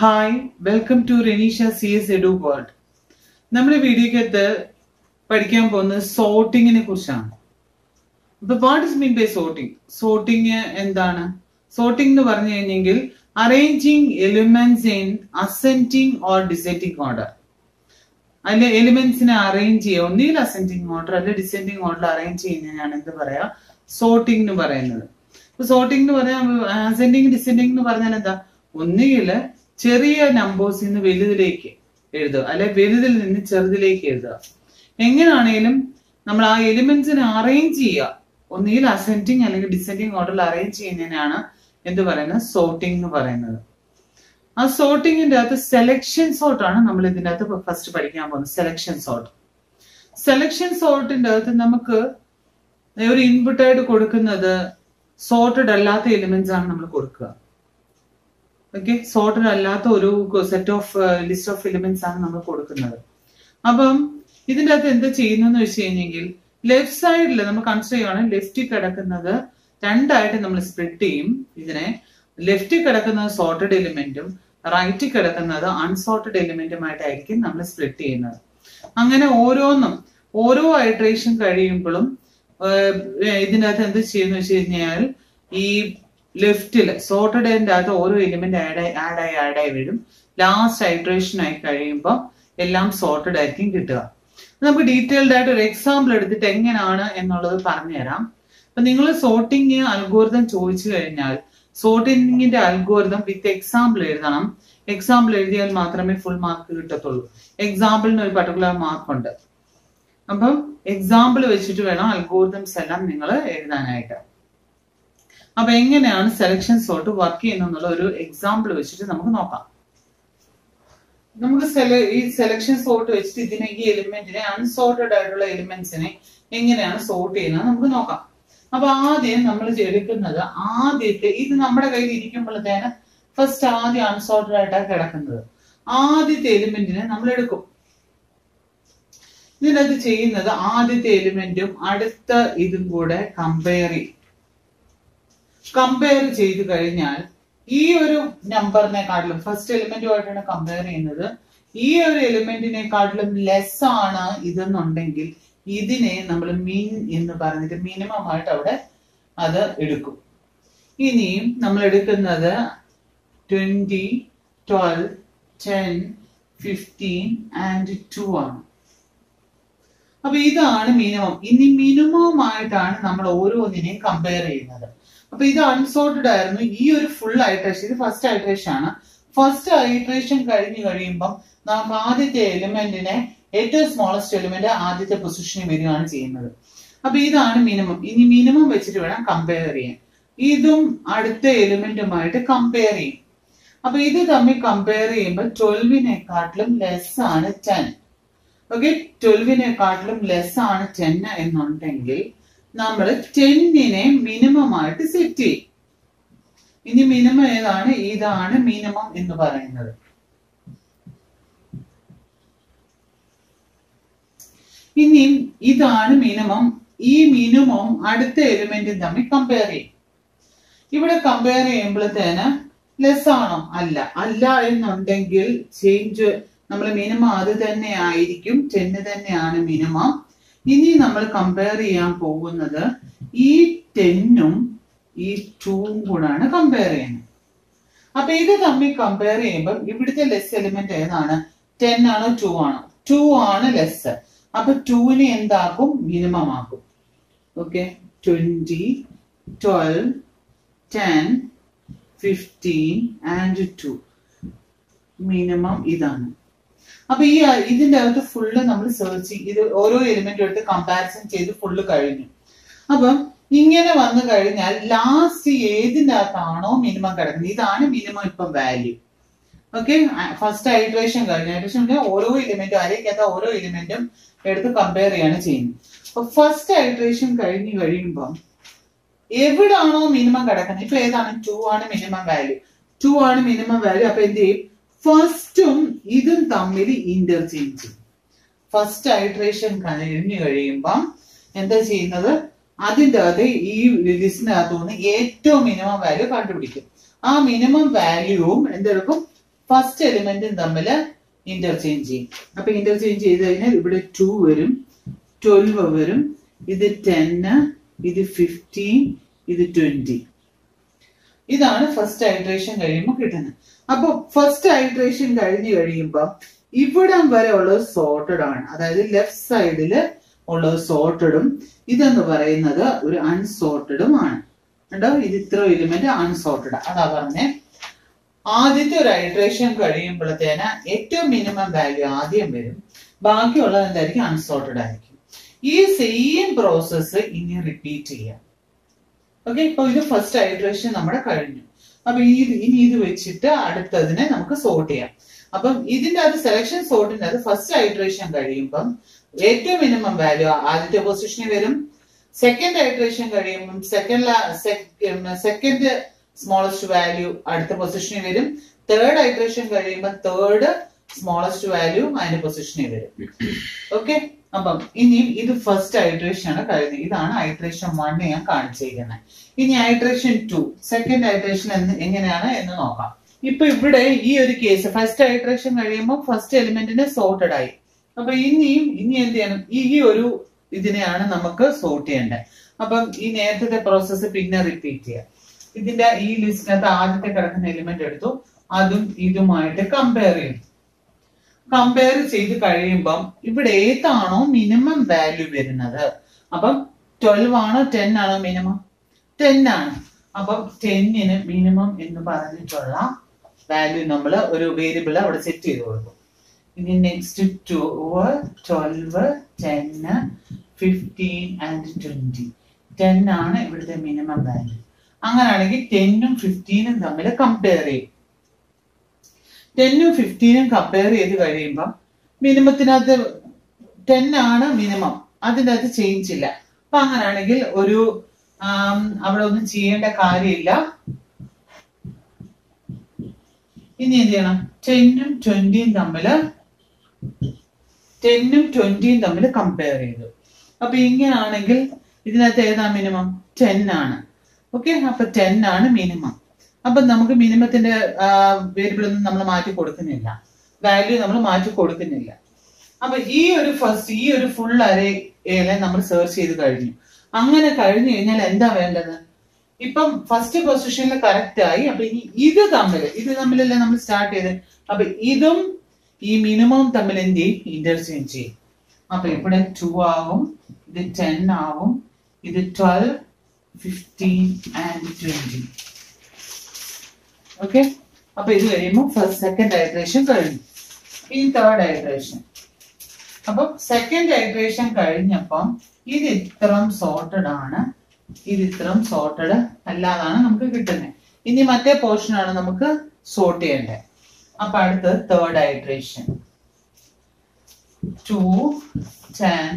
Hi welcome to Renisha C S edu world നമ്മുടെ വീഡിയോക്കകത്ത് പഠിക്കാൻ പോകുന്നത് സോർട്ടിങ്ങിനെ കുറിച്ചാണ്. അപ്പൊ what is mean by sorting sorting എന്താണ്? സോർട്ടിംഗ് എന്ന് പറഞ്ഞു കഴിഞ്ഞെങ്കിൽ arranging elements in ascending or descending order അതിലെ എലിമെന്റ്സിനെ അറേഞ്ച് ചെയ്യുക. ഒന്നുകിൽ അസെന്റിങ് ഓർഡർ അല്ലെങ്കിൽ ഡിസെന്റിങ് ഓർഡർ അറേഞ്ച് ചെയ്യുന്നതിനാണ് എന്ത് പറയാ സോർട്ടിംഗ് എന്ന് പറയുന്നത്. സോർട്ടിംഗ് എന്ന് പറയാൻ അസെന്റിങ് ഡിസെന്റിങ് എന്ന് പറഞ്ഞാൽ എന്താ? ഒന്നുകിൽ ചെറിയ നമ്പേഴ്സിൽ നിന്ന് വലുതിലേക്ക് എഴുതുക. അല്ലെ വലുതിൽ നിന്ന് ചെറുതിലേക്ക് എഴുതുക. എങ്ങനെയാണേലും നമ്മൾ ആ എലിമെന്റ്സിനെ അറേഞ്ച് ചെയ്യുക. ഒന്നുകിൽ അസെൻഡിങ് അല്ലെങ്കിൽ ഡിസെൻഡിങ് ഓർഡറിൽ അറേഞ്ച് ചെയ്യുന്നതിനാണ് എന്ത് പറയുന്നത്? സോർട്ടിംഗ് എന്ന് പറയുന്നത്. ആ സോർട്ടിങ്ങിന്റെ അകത്ത് സെലക്ഷൻ സോർട്ട് ആണ് നമ്മൾ ഇതിന്റെ അകത്ത് ഫസ്റ്റ് പഠിക്കാൻ പോകുന്നത്. സെലക്ഷൻ സോർട്ട് സെലക്ഷൻ സോർട്ടിന്റെ അകത്ത് നമുക്ക് ഒരു ഇൻപുട്ട് ആയിട്ട് കൊടുക്കുന്നത് സോർട്ടഡ് അല്ലാത്ത എലിമെന്റ്സ് ആണ് നമ്മൾ കൊടുക്കുക. ഓക്കെ സോർട്ടഡ് അല്ലാത്ത ഒരു set of list of elements ആണ് നമ്മൾ കൊടുക്കുന്നത്. അപ്പം ഇതിന്റെ അകത്ത് എന്താ ചെയ്യുന്നതെന്ന് വെച്ച് കഴിഞ്ഞെങ്കിൽ ലെഫ്റ്റ് സൈഡിൽ നമ്മൾ കൺസിഡർ ചെയ്യുകയാണ് ലെഫ്റ്റിൽ കിടക്കുന്നത് രണ്ടായിട്ട് നമ്മൾ സ്പ്ലിറ്റ് ചെയ്യും ഇതിനെ. ലെഫ്റ്റിൽ കിടക്കുന്നത് സോർട്ടഡ് എലിമെന്റും റൈറ്റിൽ കിടക്കുന്നത് അൺസോർട്ടഡ് എലിമെന്റുമായിട്ടായിരിക്കും നമ്മൾ സ്പ്ലിറ്റ് ചെയ്യുന്നത്. അങ്ങനെ ഓരോന്നും ഓരോ ഹൈഡ്രേഷൻ കഴിയുമ്പോഴും ഇതിനകത്ത് എന്ത് ചെയ്യുന്ന വെച്ച് കഴിഞ്ഞാൽ ഈ ലെഫ്റ്റിൽ സോർട്ടഡിന്റെ അകത്ത് ഓരോ എലിമെന്റ് ആഡ് ആയി ആഡ് ആയി ആഡ് ആയി വരും. ലാസ്റ്റ് ഹൈഡ്രേഷൻ ആയി കഴിയുമ്പോൾ എല്ലാം സോർട്ടഡ് ആയിരിക്കും കിട്ടുക. നമുക്ക് ഡീറ്റെയിൽഡ് ആയിട്ട് ഒരു എക്സാമ്പിൾ എടുത്തിട്ട് എങ്ങനെയാണ് എന്നുള്ളത് പറഞ്ഞുതരാം. അപ്പൊ നിങ്ങൾ സോർട്ടിങ് അൽഗോരിതം ചോദിച്ചു കഴിഞ്ഞാൽ സോർട്ടിങ്ങിന്റെ അൽഗോരിതം വിത്ത് എക്സാമ്പിൾ എഴുതണം. എക്സാമ്പിൾ എഴുതിയാൽ മാത്രമേ ഫുൾ മാർക്ക് കിട്ടത്തുള്ളൂ. എക്സാമ്പിളിന് ഒരു പർട്ടിക്കുലർ മാർക്ക് ഉണ്ട്. അപ്പം എക്സാമ്പിൾ വെച്ചിട്ട് വേണം അൽഗോരിതംസ് എല്ലാം നിങ്ങൾ എഴുതാനായിട്ട്. അപ്പൊ എങ്ങനെയാണ് സെലക്ഷൻ സോർട്ട് വർക്ക് ചെയ്യുന്നുള്ള ഒരു എക്സാമ്പിൾ വെച്ചിട്ട് നമുക്ക് നോക്കാം. നമുക്ക് ഈ സെലക്ഷൻ സോർട്ട് വെച്ചിട്ട് ഇതിനെ ഈ എലിമെന്റിനെ അൺസോർട്ടഡ് ആയിട്ടുള്ള എലിമെന്റ്സിനെ എങ്ങനെയാണ് സോർട്ട് ചെയ്യുന്നത് നമുക്ക് നോക്കാം. അപ്പൊ ആദ്യം നമ്മൾ എടുക്കുന്നത് ആദ്യത്തെ ഇത് നമ്മുടെ കയ്യിൽ ഇരിക്കുമ്പോഴത്തേന് ഫസ്റ്റ് ആദ്യം അൺസോർട്ടഡ് ആയിട്ടാണ് കിടക്കുന്നത്. ആദ്യത്തെ എലിമെന്റിനെ നമ്മൾ എടുക്കും. ഇതിനകത്ത് ചെയ്യുന്നത് ആദ്യത്തെ എലിമെന്റും അടുത്ത ഇതും കൂടെ കമ്പയർ ചെയ്യും. കമ്പയർ ചെയ്ത് കഴിഞ്ഞാൽ ഈ ഒരു നമ്പറിനെക്കാട്ടിലും ഫസ്റ്റ് എലിമെന്റുമായിട്ടാണ് കമ്പയർ ചെയ്യുന്നത്. ഈ ഒരു എലിമെന്റിനെക്കാട്ടിലും ലെസ് ആണ് ഇതെന്നുണ്ടെങ്കിൽ ഇതിനെ നമ്മൾ മീൻ എന്ന് പറഞ്ഞിട്ട് മിനിമം ആയിട്ട് അവിടെ അത് എടുക്കും. ഇനിയും നമ്മൾ എടുക്കുന്നത് twenty twelve ten fifteen and two ആണ്. അപ്പൊ ഇതാണ് മിനിമം ഇനി മിനിമം ആയിട്ടാണ് നമ്മൾ ഓരോന്നിനെയും കമ്പയർ ചെയ്യുന്നത്. അപ്പൊ ഇത് അൺസോർട്ടഡ് ആയിരുന്നു. ഈ ഒരു ഫുൾ ഹൈഡ്രേഷൻ ഇത് ഫസ്റ്റ് ഹൈഡ്രേഷൻ ആണ്. ഫസ്റ്റ് ഹൈഡ്രേഷൻ കഴിഞ്ഞ് കഴിയുമ്പം നമുക്ക് ആദ്യത്തെ എലിമെന്റിനെ ഏറ്റവും സ്മോളസ്റ്റ് എലിമെന്റ് ആദ്യത്തെ പൊസിഷനിൽ വരികയാണ് ചെയ്യുന്നത്. അപ്പൊ ഇതാണ് മിനിമം ഇനി മിനിമം വെച്ചിട്ട് വേണം കമ്പയർ ചെയ്യാൻ. ഇതും അടുത്ത എലിമെന്റുമായിട്ട് കമ്പയർ ചെയ്യും. അപ്പൊ ഇത് തമ്മിൽ കമ്പയർ ചെയ്യുമ്പോൾ ട്വൽവിനെക്കാട്ടിലും ലെസ് ആണ് ടെൻ ഓക്കെ ട്വൽവിനെക്കാട്ടിലും ലെസ് ആണ് ടെൻ എന്നുണ്ടെങ്കിൽ നമ്മൾ ടെന്നിനെ മിനിമം ആയിട്ട് സെറ്റ് ചെയ്യും. ഇനി മിനിമം ഏതാണ്? ഇതാണ് മിനിമം എന്ന് പറയുന്നത്. ഇനി ഇതാണ് മിനിമം ഈ മിനിമം അടുത്ത എലിമെന്റും തമ്മിൽ കമ്പയർ ചെയ്യും. ഇവിടെ കമ്പയർ ചെയ്യുമ്പോഴത്തേന് ലെസ് ആണോ? അല്ല. അല്ല എന്നുണ്ടെങ്കിൽ ചേഞ്ച് നമ്മൾ മിനിമം അത് തന്നെ ആയിരിക്കും. ടെന്ന് തന്നെയാണ് മിനിമം ഇനി നമ്മൾ കമ്പയർ ചെയ്യാൻ പോകുന്നത് ഈ ടെന്നും ഈ ടൂവും കൂടാണ് കമ്പയർ ചെയ്യുന്നത്. അപ്പൊ ഇത് തമ്മിൽ കമ്പയർ ചെയ്യുമ്പോൾ ഇവിടുത്തെ ലെസ് എലിമെന്റ് ഏതാണ്? ടെൻ ആണോ ടു ആണോ? ടു ആണ് ലെസ് അപ്പൊ ടൂവിനെ എന്താക്കും? മിനിമം ആക്കും okay twenty twelve ten fifteen and two minimum ഇതാണ്. അപ്പൊ ഈ ഇതിന്റെ അകത്ത് ഫുള്ള് നമ്മൾ സെർച്ച് ഇത് ഓരോ എലിമെന്റും എടുത്ത് കമ്പാരിസൺ ചെയ്ത് ഫുള്ള് കഴിഞ്ഞു. അപ്പം ഇങ്ങനെ വന്നു കഴിഞ്ഞാൽ ലാസ്റ്റ് ഏതിന്റെ അകത്താണോ മിനിമം കിടക്കുന്നത്? ഇതാണ് മിനിമം ഇപ്പം വാല്യൂ ഓക്കെ ഫസ്റ്റ് ഹൈഡ്രേഷൻ കഴിഞ്ഞു. ഹൈഡ്രേഷൻ ഓരോ എലിമെന്റും അരയ്ക്കാത്ത ഓരോ എലിമെന്റും എടുത്ത് കമ്പയർ ചെയ്യാണ് ചെയ്യുന്നത്. അപ്പൊ ഫസ്റ്റ് ഹൈഡ്രേഷൻ കഴിഞ്ഞു കഴിയുമ്പം എവിടാണോ മിനിമം കിടക്കുന്നത്? ഇപ്പൊ ഏതാണ്? ടു ആണ് മിനിമം വാല്യൂ ടു ആണ് മിനിമം വാല്യൂ അപ്പൊ എന്ത് ചെയ്യും? ഫസ്റ്റും ഇതും തമ്മിൽ ഇന്റർചേഞ്ച് ഫസ്റ്റ് ഹൈഡ്രേഷൻ കഴിഞ്ഞു കഴിയുമ്പം എന്താ ചെയ്യുന്നത്? അതിന്റെ അകത്ത് ഈ ലിസ്റ്റിനകത്തു നിന്ന് ഏറ്റവും മിനിമം വാല്യൂ കണ്ടുപിടിക്കും. ആ മിനിമം വാല്യൂവും എന്തെടുക്കും? ഫസ്റ്റ് എലിമെന്റും തമ്മിൽ ഇന്റർചേഞ്ച് ചെയ്യും അപ്പൊ ഇന്റർചേഞ്ച് ചെയ്ത് കഴിഞ്ഞാൽ ഇവിടെ ടു വരും ട്വൽവ് വരും ഇത് ടെന്ന് ഇത് ഫിഫ്റ്റീൻ ഇത് ട്വന്റി ഇതാണ് ഫസ്റ്റ് ഹൈഡ്രേഷൻ കഴിയുമ്പോൾ കിട്ടുന്നത്. അപ്പൊ ഫസ്റ്റ് ഹൈഡ്രേഷൻ കഴിഞ്ഞു കഴിയുമ്പോൾ ഇവിടം വരെ ഉള്ളത് സോർട്ടഡ് ആണ്. അതായത് ലെഫ്റ്റ് സൈഡിൽ ഉള്ളത് സോർട്ടഡും ഇതെന്ന് പറയുന്നത് ഒരു അൺസോർട്ടഡും ആണ്. കണ്ടോ? ഇത് ഇത്ര എലിമെന്റ് അൺസോർട്ടഡ് അതാ പറഞ്ഞേ. ആദ്യത്തെ ഒരു ഹൈഡ്രേഷൻ കഴിയുമ്പോഴത്തേന് ഏറ്റവും മിനിമം വാല്യൂ ആദ്യം വരും. ബാക്കിയുള്ളത് എന്തായിരിക്കും? അൺസോർട്ടഡ് ആയിരിക്കും. ഈ സെയിം പ്രോസസ്സ് ഇനി റിപ്പീറ്റ് ചെയ്യാം. ഓക്കെ ഇപ്പൊ ഇത് ഫസ്റ്റ് ഹൈഡ്രേഷൻ നമ്മുടെ കഴിഞ്ഞു. അപ്പൊ ഈ ഇനി ഇത് വെച്ചിട്ട് അടുത്തതിനെ നമുക്ക് സോർട്ട് ചെയ്യാം. അപ്പം ഇതിന്റെ അത് സെലക്ഷൻ സോർട്ടിന്റെ അത് ഫസ്റ്റ് ഹൈഡ്രേഷൻ കഴിയുമ്പം ഏറ്റവും മിനിമം വാല്യൂ ആദ്യത്തെ പൊസിഷനിൽ വരും. സെക്കൻഡ് ഹൈഡ്രേഷൻ കഴിയുമ്പം സെക്കൻഡ് സെക്കൻഡ് സ്മോളസ്റ്റ് വാല്യൂ അടുത്ത പൊസിഷനിൽ വരും. തേർഡ് ഹൈഡ്രേഷൻ കഴിയുമ്പോൾ തേർഡ് സ്മോളസ്റ്റ് വാല്യൂ അതിന്റെ പൊസിഷനിൽ വരും. ഓക്കെ അപ്പം ഇനിയും ഇത് ഫസ്റ്റ് ഹൈഡ്രേഷൻ ആണ് കഴിഞ്ഞത് ഇതാണ് ഹൈഡ്രേഷൻ വൺ ഞാൻ കാണിച്ചിരിക്കുന്നത്. ഇനി ഹൈഡ്രേഷൻ ടു സെക്കൻഡ് ഹൈഡ്രേഷൻ എങ്ങനെയാണ് എന്ന് നോക്കാം. ഇപ്പൊ ഇവിടെ ഈ ഒരു കേസ് ഫസ്റ്റ് ഹൈഡ്രേഷൻ കഴിയുമ്പോൾ ഫസ്റ്റ് എലിമെന്റിനെ സോർട്ടഡ് ആയി. അപ്പൊ ഇനിയും ഇനി എന്ത് ചെയ്യണം? ഈ ഒരു ഇതിനെയാണ് നമുക്ക് സോർട്ട് ചെയ്യേണ്ടത്. അപ്പം ഈ നേരത്തെ പ്രോസസ്സ് പിന്നെ റിപ്പീറ്റ് ചെയ്യാം. ഇതിന്റെ ഈ ലിസ്റ്റിനകത്ത് ആദ്യത്തെ കിടക്കുന്ന എലിമെന്റ് എടുത്തു. അതും ഇതുമായിട്ട് കമ്പയർ ചെയ്തു കമ്പയർ ചെയ്ത് കഴിയുമ്പം ഇവിടെ ഏതാണോ മിനിമം വാല്യൂ വരുന്നത്. അപ്പം ട്വൽവ് ആണോ ടെൻ ആണോ മിനിമം ടെൻ ആണ്. അപ്പം ടെന്നിന് മിനിമം എന്ന് പറഞ്ഞിട്ടുള്ള വാല്യൂ നമ്മൾ ഒരു വേരിയബിൾ അവിടെ സെറ്റ് ചെയ്ത് കൊടുക്കും. ഇനി next two twelve ten fifteen and twenty ten ആണ് ഇവിടുത്തെ മിനിമം വാല്യൂ അങ്ങനെയാണെങ്കിൽ ടെന്നും ഫിഫ്റ്റീനും തമ്മിൽ കമ്പയർ ചെയ്യും. ടെന്നും ഫിഫ്റ്റീനും കമ്പയർ ചെയ്ത് കഴിയുമ്പോൾ മിനിമത്തിനകത്ത് ടെൻ ആണ് മിനിമം അതിന്റെ അകത്ത് ചേഞ്ച് ഇല്ല. അപ്പൊ അങ്ങനെയാണെങ്കിൽ ഒരു അവിടെ ഒന്നും ചെയ്യേണ്ട കാര്യമില്ല. ഇനി എന്ത് ചെയ്യണം? ടെന്നും ട്വന്റിയും തമ്മിൽ ടെന്നും ട്വന്റിയും തമ്മിൽ കമ്പയർ ചെയ്തു. അപ്പൊ ഇങ്ങനെയാണെങ്കിൽ ഇതിനകത്ത് ഏതാ മിനിമം ടെൻ ആണ്. ഓക്കെ അപ്പൊ ടെൻ ആണ് മിനിമം അപ്പൊ നമുക്ക് മിനിമത്തിന്റെ വേരിയബിൾ ഒന്നും നമ്മൾ മാറ്റി കൊടുക്കുന്നില്ല. വാല്യൂ നമ്മൾ മാറ്റി കൊടുക്കുന്നില്ല. അപ്പൊ ഈ ഒരു ഫസ്റ്റ് ഈ ഒരു ഫുൾ അരയിലെ നമ്മൾ സെർച്ച് ചെയ്ത് കഴിഞ്ഞു. അങ്ങനെ കഴിഞ്ഞു കഴിഞ്ഞാൽ എന്താ വേണ്ടത്? ഇപ്പം ഫസ്റ്റ് പൊസിഷനിൽ കറക്റ്റ് ആയി അപ്പൊ ഇനി ഇത് തമ്മിൽ ഇത് തമ്മിലല്ലേ നമ്മൾ സ്റ്റാർട്ട് ചെയ്ത്? അപ്പൊ ഇതും ഈ മിനിമം തമ്മിൽ എന്ത് ചെയ്യും. ഇന്റർചേഞ്ച് ചെയ്യും അപ്പൊ ഇവിടെ ടു ആവും ഇത് ടെൻ ആവും ഇത് twelve fifteen and twenty okay അപ്പൊ ഇത് കഴിയുമ്പോൾ ഫസ്റ്റ് സെക്കൻഡ് ഹൈഡ്രേഷൻ കഴിഞ്ഞു. ഈ തേർഡ് ഹൈഡ്രേഷൻ അപ്പൊ സെക്കൻഡ് ഹൈഡ്രേഷൻ കഴിഞ്ഞപ്പം ഇത് ഇത്രം സോർട്ടഡ് ആണ്. ഇത് ഇത്രം സോർട്ടഡ് അല്ലാതാണ് നമുക്ക് കിട്ടുന്നത് ഇനി മറ്റേ പോർഷൻ ആണ് നമുക്ക് സോർട്ട് ചെയ്യേണ്ടത് അപ്പൊ അടുത്ത് third iteration two ten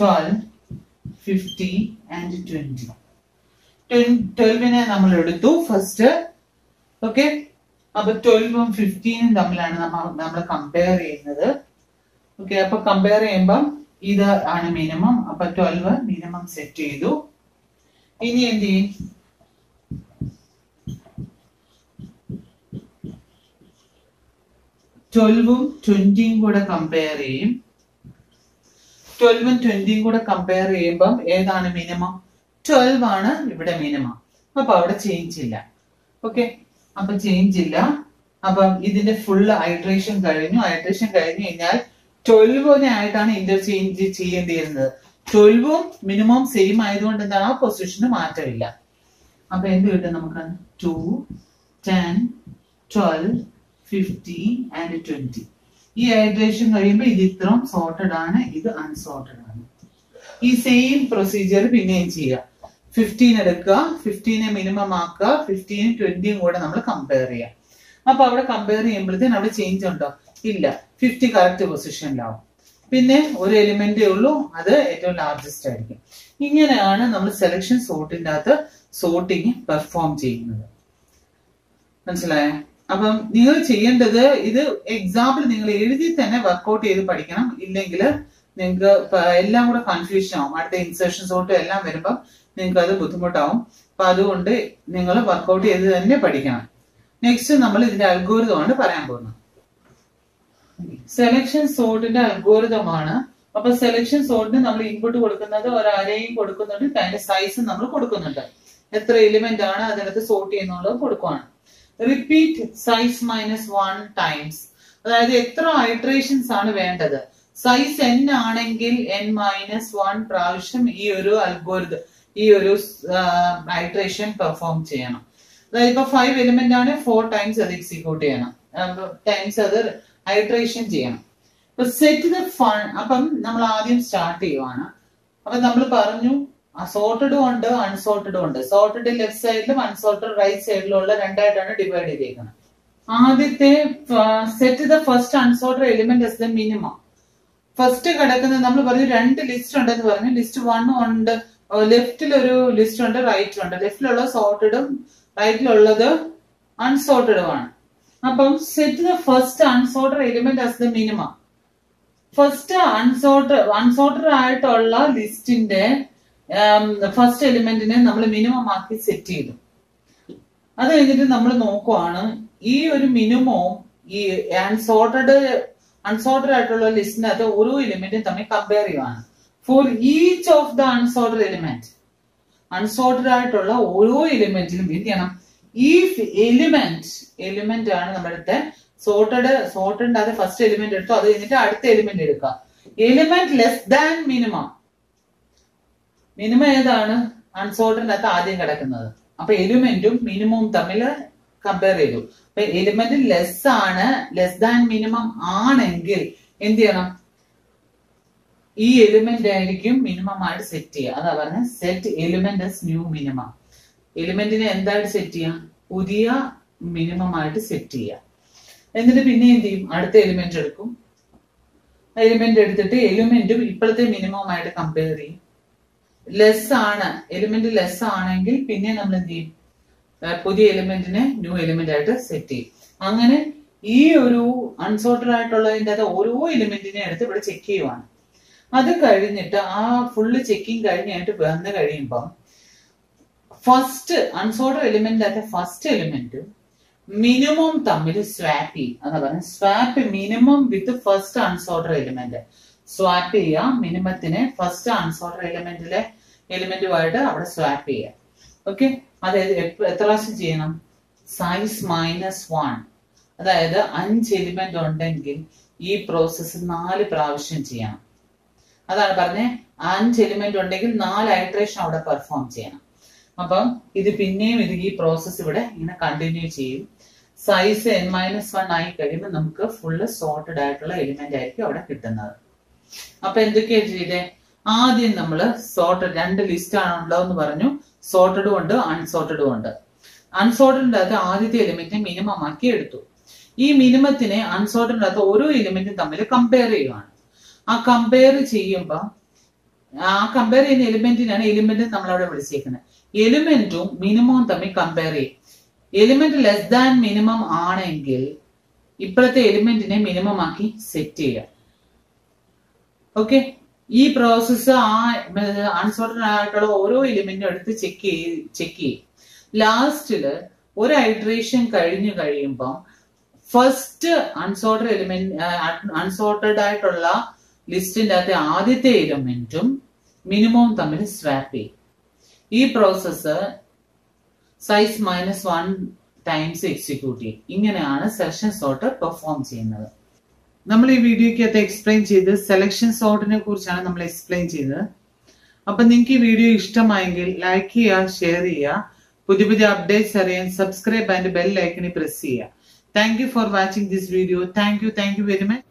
twelve fifty and twenty ട്വൽവിനെ നമ്മൾ എടുത്തു. ഫസ്റ്റ് ഓക്കെ അപ്പൊ ട്വൽവും ഫിഫ്റ്റീനും തമ്മിലാണ് നമ്മൾ നമ്മൾ കമ്പയർ ചെയ്യുന്നത്. ഓക്കെ അപ്പൊ കമ്പയർ ചെയ്യുമ്പം ഇത് ആണ് മിനിമം അപ്പൊ ട്വൽവ് മിനിമം സെറ്റ് ചെയ്തു. ഇനി എന്ത് ചെയ്യും? ട്വൽവും ട്വന്റിയും കൂടെ കമ്പയർ ചെയ്യും. ട്വൽവും ട്വന്റിയും കൂടെ കമ്പയർ ചെയ്യുമ്പം ഏതാണ് മിനിമം ട്വൽവ് ആണ് ഇവിടെ മിനിമം അപ്പൊ അവിടെ ചേഞ്ച് ഇല്ല. ഓക്കെ അപ്പൊ ചേഞ്ച് ഇല്ല. അപ്പം ഇതിന്റെ ഫുൾ ഹൈഡ്രേഷൻ കഴിഞ്ഞു. ഹൈഡ്രേഷൻ കഴിഞ്ഞു കഴിഞ്ഞാൽ ട്വൽവിനെ ആയിട്ടാണ് ഇന്റർചേഞ്ച് ചെയ്യേണ്ടിയിരുന്നത്. ട്വൽവും മിനിമം സെയിം ആയതുകൊണ്ട് എന്താണ്? ആ പൊസിഷന് മാറ്റമില്ല. അപ്പൊ എന്ത് കിട്ടും നമുക്ക്? Two ten twelve fifteen and twenty ഈ ഹൈഡ്രേഷൻ കഴിയുമ്പോൾ ഇത് ഇത്രയും സോർട്ടഡ് ആണ് ഇത് അൺസോർട്ടഡ് ആണ്. ഈ സെയിം പ്രൊസീജിയർ പിന്നെയും ചെയ്യുക ഫിഫ്റ്റീൻ എടുക്കുക. ഫിഫ്റ്റീനെ മിനിമം ആക്കുക. ഫിഫ്റ്റീനും ട്വന്റിയും കൂടെ നമ്മൾ കമ്പയർ ചെയ്യാം. അപ്പൊ അവിടെ കമ്പയർ ചെയ്യുമ്പോഴത്തേന് അവിടെ ചേഞ്ച് ഉണ്ടോ? ഇല്ല. ഫിഫ്റ്റി കറക്റ്റ് പൊസിഷനിലാവും പിന്നെ ഒരു എലിമെന്റേ ഉള്ളൂ. അത് ഏറ്റവും ലാർജസ്റ്റ് ആയിരിക്കും. ഇങ്ങനെയാണ് നമ്മൾ സെലക്ഷൻ സോർട്ടിന്റെ അകത്ത് സോർട്ടിങ് പെർഫോം ചെയ്യുന്നത്. മനസ്സിലായോ? അപ്പം നിങ്ങൾ ചെയ്യേണ്ടത് ഇത് എക്സാമ്പിൾ നിങ്ങൾ എഴുതി തന്നെ വർക്കൗട്ട് ചെയ്ത് പഠിക്കണം. ഇല്ലെങ്കിൽ നിങ്ങൾക്ക് എല്ലാം കൂടെ കൺഫ്യൂഷൻ ആവും. അടുത്ത ഇൻസേർഷൻ സോർട്ടും എല്ലാം വരുമ്പോൾ നിങ്ങൾക്ക് അത് ബുദ്ധിമുട്ടാവും. അപ്പൊ അതുകൊണ്ട് നിങ്ങൾ വർക്കൗട്ട് ചെയ്ത് തന്നെ പഠിക്കണം. നെക്സ്റ്റ് നമ്മൾ ഇതിന്റെ അൽഗോരിതമാണ് പറയാൻ പോകുന്നത്. സെലക്ഷൻ സോർട്ടിന്റെ അൽഗോരിതമാണ് അപ്പൊ സെലക്ഷൻ സോർട്ടിന് നമ്മൾ ഇൻപുട്ട് കൊടുക്കുന്നത് ഒരു അരയും കൊടുക്കുന്നുണ്ട് അതിന്റെ സൈസ് നമ്മൾ കൊടുക്കുന്നുണ്ട്. എത്ര എലിമെന്റ് ആണ് അതിനകത്ത് സോർട്ട് ചെയ്യുന്നുള്ളത് കൊടുക്കുവാണ്. Repeat size minus one times അതായത് എത്ര ഐട്രേഷൻസ് ആണ് വേണ്ടത്? സൈസ് എൻ ആണെങ്കിൽ എൻ മൈനസ് വൺ പ്രാവശ്യം ഈ ഒരു അൽഗോരിതം ഈ ഒരു ഐട്രേഷൻ പെർഫോം ചെയ്യണം. അതായത് ഇപ്പൊ ഫൈവ് എലിമെന്റ് ആണ് ഫോർ ടൈംസ് അത് എക്സിക്യൂട്ട് ചെയ്യണം. ടൈംസ് അത് ഹൈഡ്രേഷൻ ചെയ്യണം. ഇപ്പൊ സെറ്റ് ദ ഫൺ അപ്പം നമ്മൾ ആദ്യം സ്റ്റാർട്ട് ചെയ്യുവാണ്. അപ്പൊ നമ്മൾ പറഞ്ഞു സോർട്ടഡും ഉണ്ട് അൺസോർട്ടഡും ഉണ്ട്. സോർട്ടഡ് ലെഫ്റ്റ് സൈഡിലും അൺസോർട്ടഡ് റൈറ്റ് സൈഡിലും ഉള്ള രണ്ടായിട്ടാണ് ഡിവൈഡ് ചെയ്തേക്കുന്നത് ആദ്യത്തെ set the first unsorted element minimum first കിടക്കുന്നത് നമ്മൾ പറഞ്ഞു രണ്ട് ലിസ്റ്റ് ഉണ്ടെന്ന് പറഞ്ഞു. ലിസ്റ്റ് വൺ ഉണ്ട് ലെഫ്റ്റിൽ ഒരു ലിസ്റ്റ് ഉണ്ട് റൈറ്റിലുണ്ട് ലെഫ്റ്റിലുള്ള സോർട്ടഡും റൈറ്റിലുള്ളത് അൺസോർട്ടഡും ആണ്. അപ്പം set the first unsorted element as the minimum first unsorted unsorted ആയിട്ടുള്ള ലിസ്റ്റിന്റെ ഫസ്റ്റ് എലിമെന്റിനെ നമ്മൾ മിനിമം ആക്കി സെറ്റ് ചെയ്തു. അത് കഴിഞ്ഞിട്ട് നമ്മൾ നോക്കുവാണ് ഈ ഒരു മിനിമവും ഈ അൺസോർട്ടഡ് അൺസോർട്ടഡ് ആയിട്ടുള്ള ലിസ്റ്റിനകത്ത് ഓരോ എലിമെന്റും തമ്മിൽ കമ്പയർ ചെയ്യുവാണ്. For each of the unsorted element unsorted ആയിട്ടുള്ള ഓരോ എലിമെന്റിനും എന്ത് ചെയ്യണം? ഈ എലിമെന്റ് എലിമെന്റ് ആണ് നമ്മുടെ സോർട്ടഡ് സോർട്ടഡ് അത് ഫസ്റ്റ് എലിമെന്റ് എടുത്തു അത് കഴിഞ്ഞിട്ട് അടുത്ത എലിമെന്റ് എടുക്കുക. Element less than minimum minimum ഏതാണ്? അൺസോർട്ടഡിനകത്ത് ആദ്യം കിടക്കുന്നത്. അപ്പൊ എലിമെന്റും മിനിമവും തമ്മിൽ കമ്പയർ ചെയ്തു. അപ്പൊ എലിമെന്റ് ലെസ് ആണ് ലെസ് ദാൻ മിനിമം ആണെങ്കിൽ എന്ത് ചെയ്യണം? ഈ എലിമെന്റ് ആയിരിക്കും മിനിമം ആയിട്ട് സെറ്റ് ചെയ്യുക. അതാ പറഞ്ഞ സെറ്റ് എലിമെന്റ് ന്യൂ മിനിമം എലിമെന്റിനെ എന്തായിട്ട് സെറ്റ് ചെയ്യാം പുതിയ മിനിമം ആയിട്ട് സെറ്റ് ചെയ്യുക. എന്നിട്ട് പിന്നെ എന്ത് ചെയ്യും? അടുത്ത എലിമെന്റ് എടുക്കും. എലിമെന്റ് എടുത്തിട്ട് എലിമെന്റും ഇപ്പോഴത്തെ മിനിമം ആയിട്ട് കമ്പയർ ചെയ്യും. ലെസ് ആണ് എലിമെന്റ് ലെസ് ആണെങ്കിൽ പിന്നെ നമ്മൾ എന്ത് ചെയ്യും? പുതിയ എലിമെന്റിനെ ന്യൂ എലിമെന്റ് ആയിട്ട് സെറ്റ് ചെയ്യും. അങ്ങനെ ഈ ഒരു അൺസോർട്ടഡ് ആയിട്ടുള്ളതിന്റെ അത് ഓരോ എലിമെന്റിനെ എടുത്ത് ഇവിടെ ചെക്ക് ചെയ്യുവാണ്. അത് കഴിഞ്ഞിട്ട് ആ ഫുള്ള് ചെക്കിങ് കഴിഞ്ഞായിട്ട് വന്നു കഴിയുമ്പം ഫസ്റ്റ് അൺസോർട്ടഡ് എലിമെന്റ് അകത്തെ ഫസ്റ്റ് എലിമെന്റ് മിനിമം തമ്മിൽ സ്വാപ്പ് ചെയ്യും. എന്നാ പറയുന്നത് swap minimum with first unsorted element swap ചെയ്യുക മിനിമത്തിനെ ഫസ്റ്റ് അൺസോർട്ടഡ് എലിമെന്റിലെ എലിമെന്റുമായിട്ട് അവിടെ സ്വാപ്പ് ചെയ്യുക ഓക്കെ അത് എത്ര പ്രാവശ്യം ചെയ്യണം? സൈസ് മൈനസ് വൺ അതായത് അഞ്ച് എലിമെന്റ് ഉണ്ടെങ്കിൽ ഈ പ്രോസസ്സ് നാല് പ്രാവശ്യം ചെയ്യണം. അതാണ് പറഞ്ഞേ അഞ്ച് എലിമെന്റ് ഉണ്ടെങ്കിൽ നാല് ഐട്രേഷൻ അവിടെ പെർഫോം ചെയ്യണം. അപ്പം ഇത് പിന്നെയും ഇത് ഈ പ്രോസസ് ഇവിടെ ഇങ്ങനെ കണ്ടിന്യൂ ചെയ്യും. സൈസ് എൻ മൈനസ് വൺ ആയി കഴിയുമ്പോൾ നമുക്ക് ഫുള്ള് സോർട്ടഡ് ആയിട്ടുള്ള എലിമെന്റ് ആയിരിക്കും അവിടെ കിട്ടുന്നത്. അപ്പൊ എന്തൊക്കെയാ ചെയ്തേ? ആദ്യം നമ്മൾ സോർട്ടഡ് രണ്ട് ലിസ്റ്റ് ആണുള്ളതെന്ന് പറഞ്ഞു. സോർട്ടഡും ഉണ്ട് അൺസോർട്ടഡും ഉണ്ട്. അൺസോർട്ടഡ് അകത്ത് ആദ്യത്തെ എലിമെന്റ് മിനിമം ആക്കി എടുത്തു. ഈ മിനിമത്തിനെ അൺസോർട്ടഡ് അകത്ത് ഓരോ എലിമെന്റും തമ്മിൽ കമ്പയർ ചെയ്യുകയാണ് ആ കമ്പയർ ചെയ്യുമ്പോൾ ആ കമ്പയർ ചെയ്യുന്ന എലിമെന്റിനാണ് എലിമെന്റ് നമ്മളവിടെ വിളിച്ചേക്കുന്നത് എലിമെന്റും മിനിമവും തമ്മിൽ കമ്പയർ ചെയ്യും. എലിമെന്റ് ലെസ് ദാൻ മിനിമം ആണെങ്കിൽ ഇപ്പോഴത്തെ എലിമെന്റിനെ മിനിമം ആക്കി സെറ്റ് ചെയ്യാം. ഓക്കെ ഈ പ്രോസസ്സ് ആ അൺസോർട്ടഡ് ആയിട്ടുള്ള ഓരോ എലിമെന്റും എടുത്ത് ചെക്ക് ചെയ്ത് ചെക്ക് ചെയ്യും. ലാസ്റ്റിൽ ഒരു ഹൈഡ്രേഷൻ കഴിഞ്ഞു കഴിയുമ്പം ഫസ്റ്റ് അൺസോർട്ടഡ് എലിമെന്റ് അൺസോർട്ടഡ് ആയിട്ടുള്ള ലിസ്റ്റിന്റെ അകത്തെ ആദ്യത്തെ എലിമെന്റും മിനിമം തമ്മിൽ സ്വാപ്പ് ചെയ്യും. ഈ process size minus one times execute ചെയ്യും. ഇങ്ങനെയാണ് സെഷൻ സോർട്ട് പെർഫോം ചെയ്യുന്നത്. നമ്മൾ ഈ വീഡിയോക്കകത്ത് എക്സ്പ്ലെയിൻ ചെയ്ത് സെലക്ഷൻ സോർട്ടിനെ കുറിച്ചാണ് നമ്മൾ എക്സ്പ്ലെയിൻ ചെയ്തത്. അപ്പൊ നിങ്ങൾക്ക് ഈ വീഡിയോ ഇഷ്ടമായെങ്കിൽ ലൈക്ക് ചെയ്യുക ഷെയർ ചെയ്യുക പുതിയ പുതിയ അപ്ഡേറ്റ്സ് അറിയാൻ സബ്സ്ക്രൈബ് ആൻഡ് ബെൽ ലൈക്കണി പ്രസ് ചെയ്യുക. Thank you for watching this video thank you thank you very much